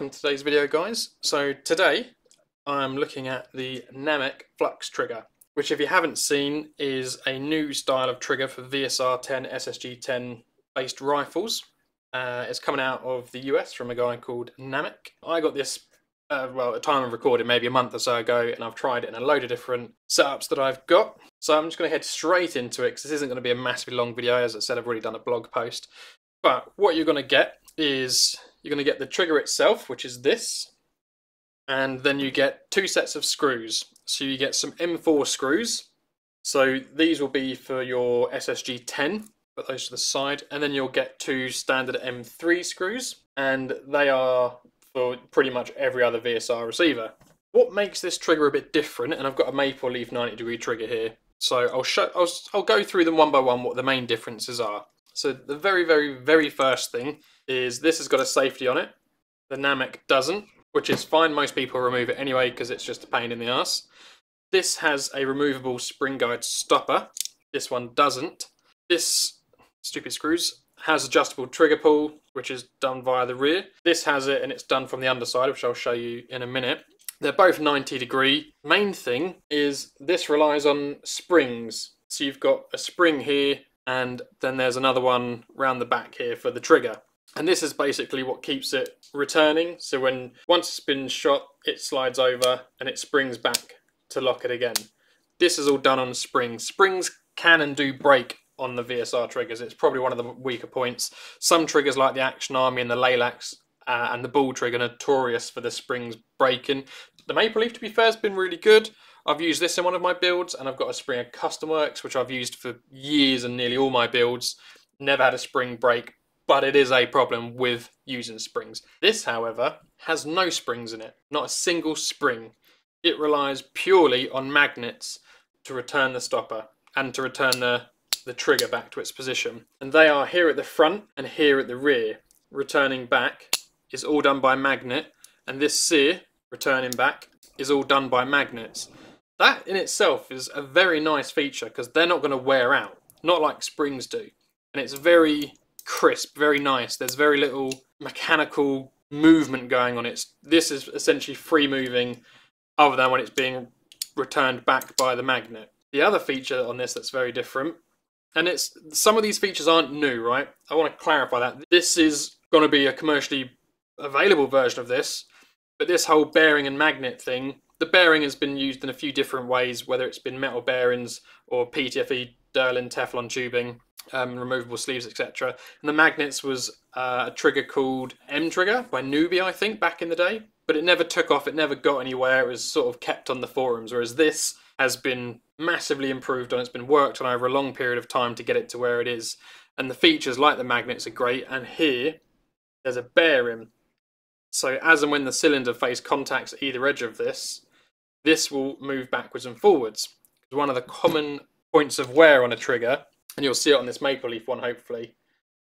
welcome to today's video guys. So today I'm looking at the NaMech Flux trigger, which if you haven't seen is a new style of trigger for VSR 10 SSG 10 based rifles. Uh, it's coming out of the US from a guy called NaMech. I got this, uh, well at time of recording maybe a month or so ago and I've tried it in a load of different setups that I've got. So I'm just going to head straight into it because this isn't going to be a massively long video as I said I've already done a blog post. But what you're going to get is you're going to get the trigger itself, which is this, and then you get two sets of screws. So you get some M4 screws. So these will be for your SSG 10, put those to the side, and then you'll get two standard M3 screws, and they are for pretty much every other VSR receiver. What makes this trigger a bit different, and I've got a maple leaf 90 degree trigger here, so I'll show, I'll, I'll go through them one by one what the main differences are. So the very, very, very first thing is this has got a safety on it. The NaMech doesn't, which is fine. Most people remove it anyway because it's just a pain in the ass. This has a removable spring guide stopper. This one doesn't. This, stupid screws, has adjustable trigger pull, which is done via the rear. This has it and it's done from the underside, which I'll show you in a minute. They're both 90 degree. Main thing is this relies on springs. So you've got a spring here and then there's another one round the back here for the trigger. And this is basically what keeps it returning. So when once it's been shot, it slides over and it springs back to lock it again. This is all done on springs. Springs can and do break on the VSR triggers. It's probably one of the weaker points. Some triggers like the Action Army and the Laylax uh, and the Bull trigger notorious for the springs breaking. The Maple Leaf, to be fair, has been really good. I've used this in one of my builds, and I've got a Springer Custom Works, which I've used for years and nearly all my builds. Never had a spring break, but it is a problem with using springs. This, however, has no springs in it, not a single spring. It relies purely on magnets to return the stopper and to return the, the trigger back to its position. And they are here at the front and here at the rear. Returning back is all done by magnet, and this sear, returning back, is all done by magnets. That in itself is a very nice feature because they're not going to wear out, not like springs do. And it's very crisp, very nice. There's very little mechanical movement going on. It's This is essentially free moving other than when it's being returned back by the magnet. The other feature on this that's very different, and it's some of these features aren't new, right? I want to clarify that. This is going to be a commercially available version of this, but this whole bearing and magnet thing the bearing has been used in a few different ways, whether it's been metal bearings or PTFE, Delrin, Teflon tubing, um, removable sleeves, etc. And the magnets was uh, a trigger called M Trigger by Nubia, I think, back in the day. But it never took off, it never got anywhere, it was sort of kept on the forums, whereas this has been massively improved on, it's been worked on over a long period of time to get it to where it is. And the features like the magnets are great, and here there's a bearing. So as and when the cylinder face contacts either edge of this, this will move backwards and forwards. One of the common points of wear on a trigger, and you'll see it on this Maple Leaf one hopefully,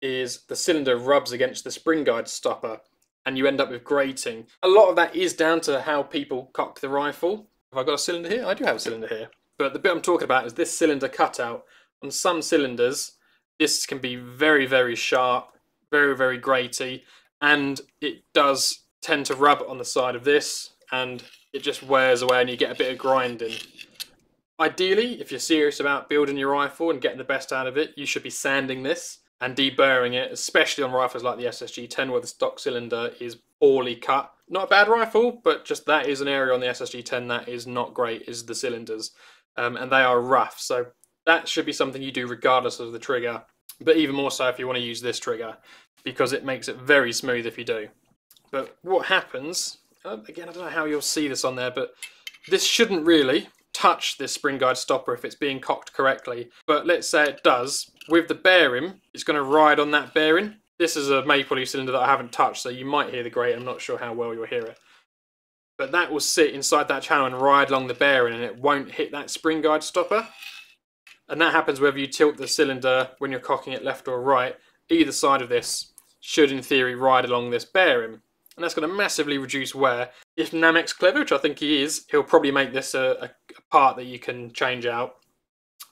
is the cylinder rubs against the spring guide stopper and you end up with grating. A lot of that is down to how people cock the rifle. Have I got a cylinder here? I do have a cylinder here. But the bit I'm talking about is this cylinder cutout. On some cylinders, this can be very, very sharp, very, very graty, and it does tend to rub on the side of this and it just wears away and you get a bit of grinding. Ideally, if you're serious about building your rifle and getting the best out of it, you should be sanding this and deburring it, especially on rifles like the SSG 10 where the stock cylinder is poorly cut. Not a bad rifle, but just that is an area on the SSG 10 that is not great, is the cylinders. Um, and they are rough, so that should be something you do regardless of the trigger, but even more so if you want to use this trigger, because it makes it very smooth if you do. But what happens uh, again, I don't know how you'll see this on there, but this shouldn't really touch this spring guide stopper if it's being cocked correctly. But let's say it does. With the bearing, it's going to ride on that bearing. This is a maple leaf cylinder that I haven't touched, so you might hear the grate. I'm not sure how well you'll hear it. But that will sit inside that channel and ride along the bearing, and it won't hit that spring guide stopper. And that happens whether you tilt the cylinder when you're cocking it left or right. Either side of this should, in theory, ride along this bearing and that's going to massively reduce wear. If NaMech's clever, which I think he is, he'll probably make this a, a part that you can change out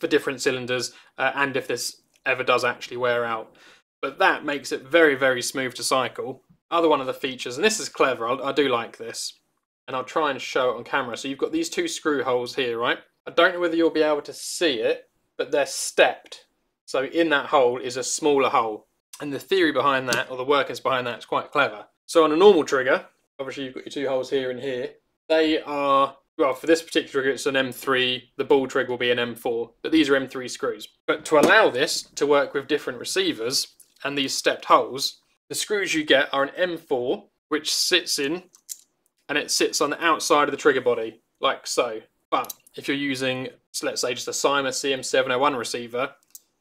for different cylinders, uh, and if this ever does actually wear out. But that makes it very, very smooth to cycle. other one of the features, and this is clever, I, I do like this, and I'll try and show it on camera. So you've got these two screw holes here, right? I don't know whether you'll be able to see it, but they're stepped. So in that hole is a smaller hole. And the theory behind that, or the workings behind that, is quite clever. So on a normal trigger, obviously you've got your two holes here and here. They are, well, for this particular trigger, it's an M3. The ball trigger will be an M4, but these are M3 screws. But to allow this to work with different receivers and these stepped holes, the screws you get are an M4, which sits in, and it sits on the outside of the trigger body, like so. But if you're using, let's say, just a Cyma CM701 receiver,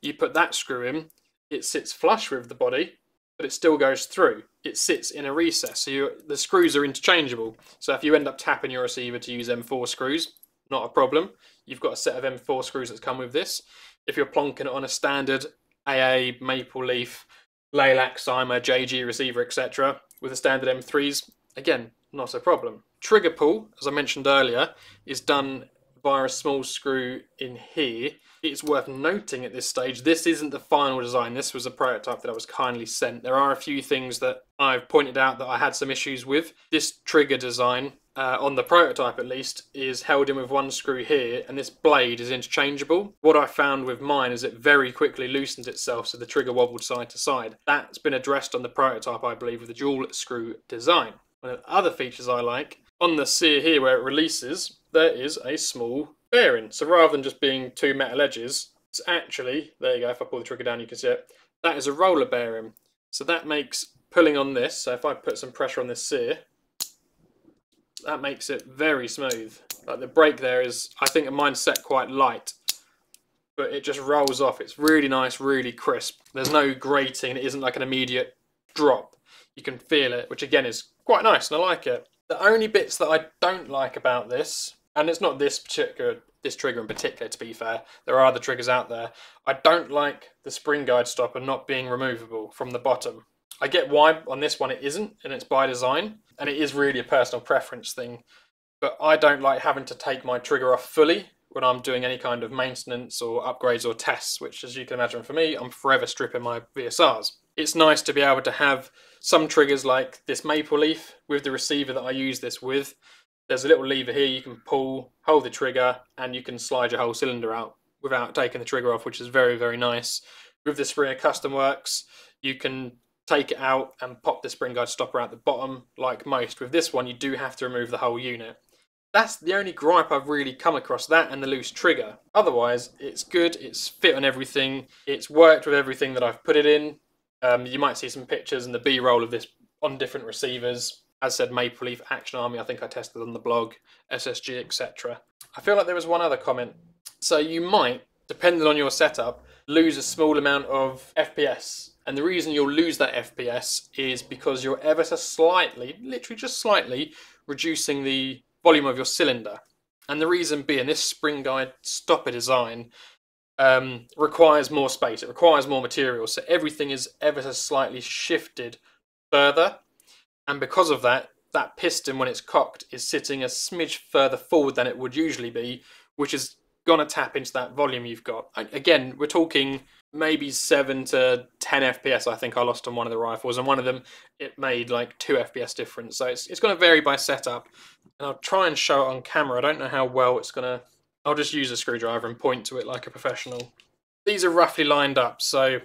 you put that screw in, it sits flush with the body, but it still goes through. It sits in a recess, so the screws are interchangeable. So if you end up tapping your receiver to use M4 screws, not a problem. You've got a set of M4 screws that come with this. If you're plonking it on a standard AA, Maple Leaf, Laylax, Cyma, JG receiver, etc., with the standard M3s, again, not a problem. Trigger pull, as I mentioned earlier, is done via a small screw in here. It's worth noting at this stage, this isn't the final design. This was a prototype that I was kindly sent. There are a few things that I've pointed out that I had some issues with. This trigger design, uh, on the prototype at least, is held in with one screw here, and this blade is interchangeable. What I found with mine is it very quickly loosens itself, so the trigger wobbled side to side. That's been addressed on the prototype, I believe, with the dual screw design. One of the other features I like, on the sear here where it releases, there is a small bearing. So rather than just being two metal edges, it's actually, there you go, if I pull the trigger down you can see it, that is a roller bearing. So that makes pulling on this, so if I put some pressure on this sear, that makes it very smooth. Like the break there is, I think mine's set quite light, but it just rolls off. It's really nice, really crisp. There's no grating, it isn't like an immediate drop. You can feel it, which again is quite nice and I like it. The only bits that I don't like about this, and it's not this particular this trigger in particular to be fair, there are other triggers out there. I don't like the spring guide stopper not being removable from the bottom. I get why on this one it isn't, and it's by design, and it is really a personal preference thing. But I don't like having to take my trigger off fully when I'm doing any kind of maintenance or upgrades or tests, which as you can imagine for me, I'm forever stripping my VSRs. It's nice to be able to have some triggers like this maple leaf with the receiver that I use this with. There's a little lever here you can pull, hold the trigger, and you can slide your whole cylinder out without taking the trigger off, which is very, very nice. With the Springer Custom Works, you can take it out and pop the spring guide stopper out the bottom like most. With this one, you do have to remove the whole unit. That's the only gripe I've really come across, that and the loose trigger. Otherwise, it's good, it's fit on everything, it's worked with everything that I've put it in, um, you might see some pictures and the B-roll of this on different receivers. As said, Maple Leaf, Action Army, I think I tested on the blog, SSG, etc. I feel like there was one other comment. So you might, depending on your setup, lose a small amount of FPS. And the reason you'll lose that FPS is because you're ever so slightly, literally just slightly, reducing the volume of your cylinder. And the reason being, this spring guide stopper design um, requires more space. It requires more material. So everything is ever so slightly shifted further. And because of that, that piston, when it's cocked, is sitting a smidge further forward than it would usually be, which is going to tap into that volume you've got. Again, we're talking maybe 7 to 10 FPS, I think I lost on one of the rifles. And one of them, it made like 2 FPS difference. So it's, it's going to vary by setup. And I'll try and show it on camera. I don't know how well it's going to I'll just use a screwdriver and point to it like a professional. These are roughly lined up, so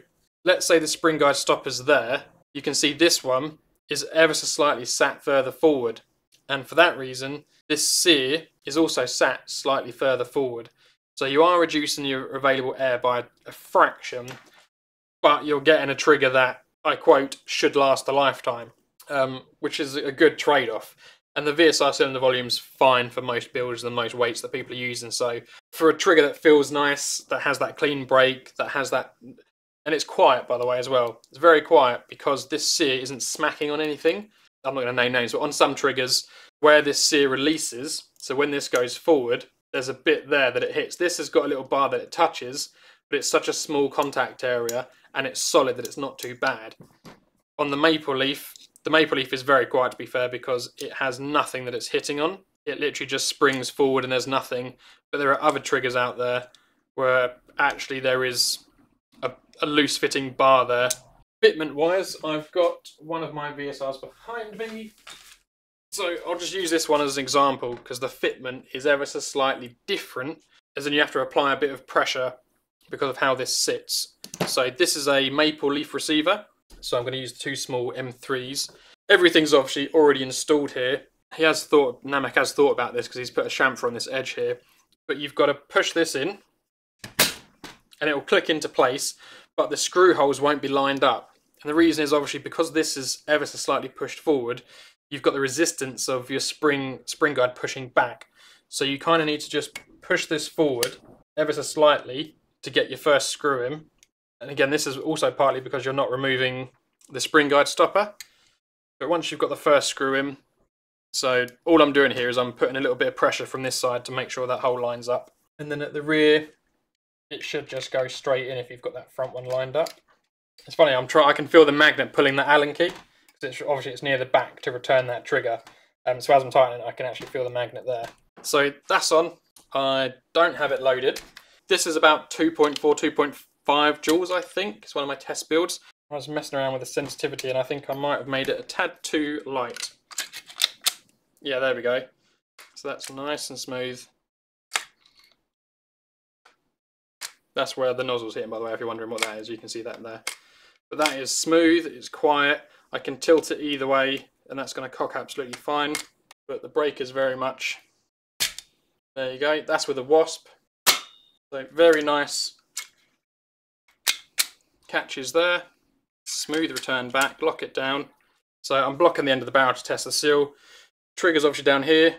let's say the spring guide stopper's there. You can see this one is ever so slightly sat further forward. And for that reason, this sear is also sat slightly further forward. So you are reducing your available air by a fraction, but you're getting a trigger that, I quote, should last a lifetime, um, which is a good trade-off. And the VSR cylinder volume's fine for most builds and most weights that people are using. So for a trigger that feels nice, that has that clean break, that has that and it's quiet by the way as well. It's very quiet because this sear isn't smacking on anything. I'm not going to name names, but on some triggers where this sear releases, so when this goes forward, there's a bit there that it hits. This has got a little bar that it touches, but it's such a small contact area and it's solid that it's not too bad. On the maple leaf, the maple leaf is very quiet to be fair because it has nothing that it's hitting on. It literally just springs forward and there's nothing. But there are other triggers out there where actually there is a, a loose fitting bar there Fitment wise, I've got one of my VSRs behind me. So I'll just use this one as an example because the fitment is ever so slightly different, as in you have to apply a bit of pressure because of how this sits. So this is a maple leaf receiver. So I'm going to use two small M3s. Everything's obviously already installed here. He has thought, NaMech has thought about this because he's put a chamfer on this edge here. But you've got to push this in and it will click into place, but the screw holes won't be lined up. And the reason is obviously because this is ever so slightly pushed forward, you've got the resistance of your spring spring guide pushing back. So you kind of need to just push this forward ever so slightly to get your first screw in. And again, this is also partly because you're not removing the spring guide stopper. But once you've got the first screw in, so all I'm doing here is I'm putting a little bit of pressure from this side to make sure that hole lines up. And then at the rear, it should just go straight in if you've got that front one lined up. It's funny, I'm trying. I can feel the magnet pulling that Allen key it's, obviously it's near the back to return that trigger. Um, so as I'm tightening, I can actually feel the magnet there. So that's on. I don't have it loaded. This is about 2.4, 2.5 joules, I think. It's one of my test builds. I was messing around with the sensitivity and I think I might have made it a tad too light. Yeah, there we go. So that's nice and smooth. That's where the nozzle's hitting, by the way, if you're wondering what that is. You can see that there. But that is smooth, it's quiet. I can tilt it either way and that's going to cock absolutely fine. But the break is very much, there you go, that's with a wasp. So very nice catches there. Smooth return back, lock it down. So I'm blocking the end of the barrel to test the seal. Trigger's obviously down here.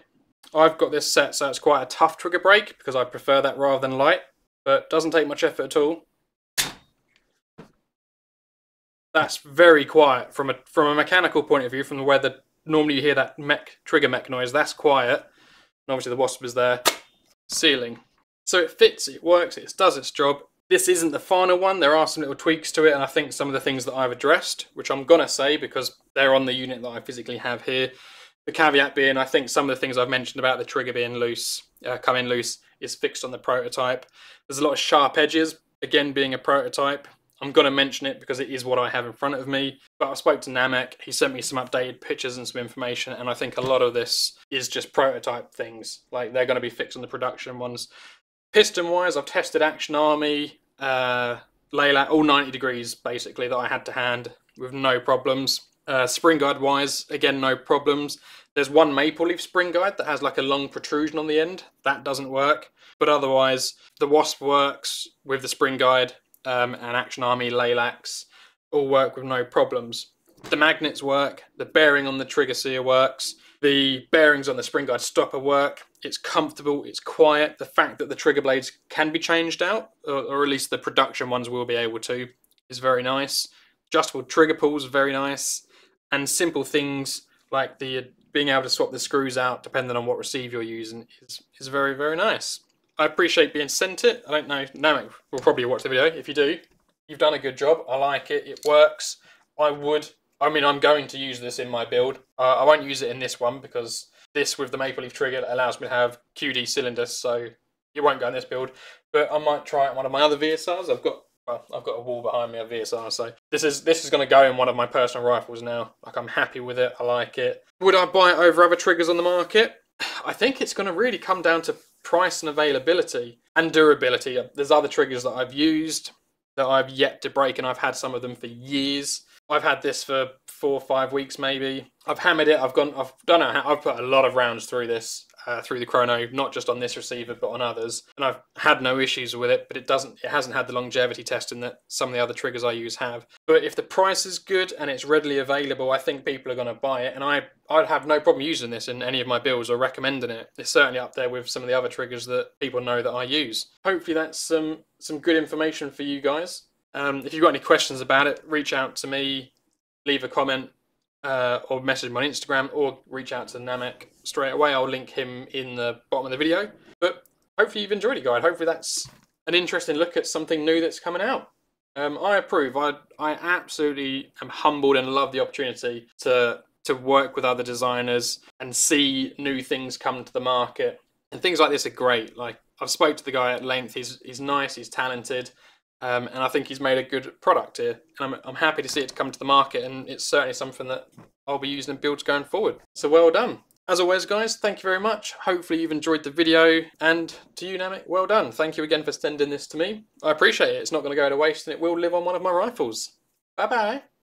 I've got this set so it's quite a tough trigger break because I prefer that rather than light. But doesn't take much effort at all. that's very quiet from a from a mechanical point of view. From the where the normally you hear that mech trigger mech noise, that's quiet. And obviously the wasp is there, sealing. So it fits, it works, it does its job. This isn't the final one. There are some little tweaks to it, and I think some of the things that I've addressed, which I'm gonna say because they're on the unit that I physically have here. The caveat being, I think some of the things I've mentioned about the trigger being loose, uh, coming loose, is fixed on the prototype. There's a lot of sharp edges, again being a prototype. I'm going to mention it because it is what I have in front of me. But I spoke to NaMech. He sent me some updated pictures and some information. And I think a lot of this is just prototype things. Like they're going to be fixed on the production ones. Piston wise, I've tested Action Army, uh, all 90 degrees basically that I had to hand with no problems. Uh, spring guide wise, again, no problems. There's one maple leaf spring guide that has like a long protrusion on the end. That doesn't work. But otherwise, the Wasp works with the spring guide um, and Action Army, Laylax all work with no problems. The magnets work, the bearing on the trigger sear works, the bearings on the spring guide stopper work. It's comfortable, it's quiet. The fact that the trigger blades can be changed out, or, or at least the production ones will be able to, is very nice. Adjustable trigger pulls, very nice. And simple things like the being able to swap the screws out depending on what receiver you're using is, is very, very nice. I appreciate being sent it. I don't know. NaMech will probably watch the video. If you do, you've done a good job. I like it. It works. I would. I mean, I'm going to use this in my build. Uh, I won't use it in this one because this with the maple leaf trigger allows me to have QD cylinders, so it won't go in this build. But I might try it one of my other VSRs. I've got well, I've got a wall behind me of VSR, so this is this is going to go in one of my personal rifles now. Like I'm happy with it. I like it. Would I buy it over other triggers on the market? I think it's going to really come down to price and availability and durability. There's other triggers that I've used that I've yet to break, and I've had some of them for years. I've had this for four or five weeks, maybe. I've hammered it. I've gone. I've done. I've put a lot of rounds through this, uh, through the chrono, not just on this receiver but on others, and I've had no issues with it. But it doesn't, it hasn't had the longevity testing that some of the other triggers I use have. But if the price is good and it's readily available, I think people are going to buy it, and I I'd have no problem using this in any of my builds or recommending it. It's certainly up there with some of the other triggers that people know that I use. Hopefully that's some some good information for you guys. Um, if you've got any questions about it, reach out to me, leave a comment, uh, or message me on Instagram, or reach out to NaMech straight away. I'll link him in the bottom of the video. But hopefully you've enjoyed it, guys. Hopefully that's an interesting look at something new that's coming out. Um, I approve. I I absolutely am humbled and love the opportunity to to work with other designers and see new things come to the market. And things like this are great. Like I've spoke to the guy at length. He's he's nice. He's talented. Um, and I think he's made a good product here. And I'm, I'm happy to see it come to the market, and it's certainly something that I'll be using in builds going forward. So well done. As always, guys, thank you very much. Hopefully you've enjoyed the video. And to you, NaMech, well done. Thank you again for sending this to me. I appreciate it. It's not going to go to waste, and it will live on one of my rifles. Bye-bye.